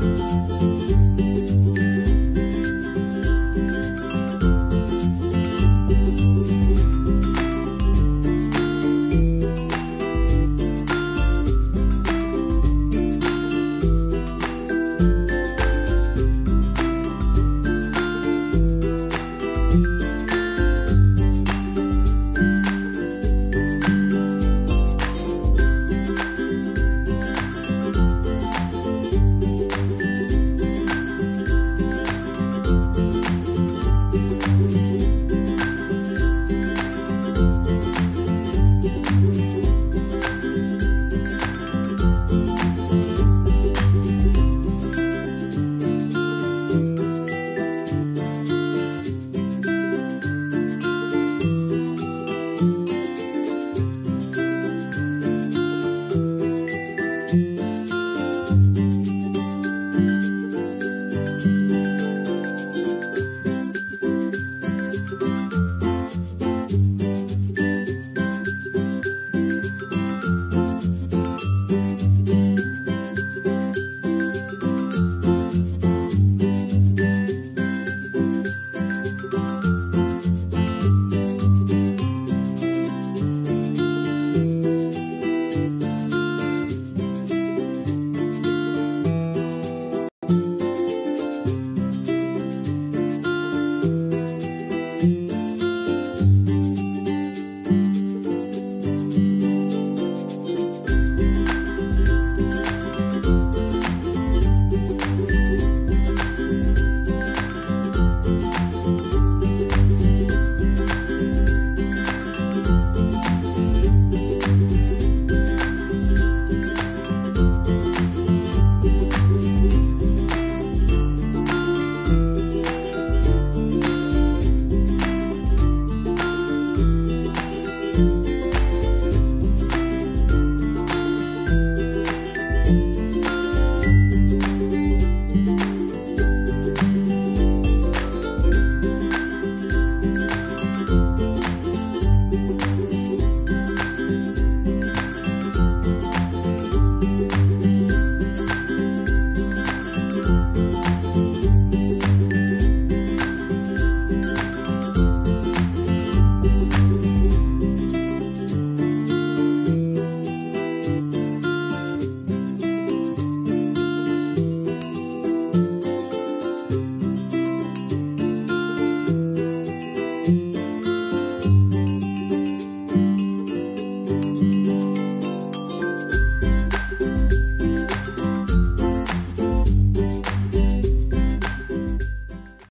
Música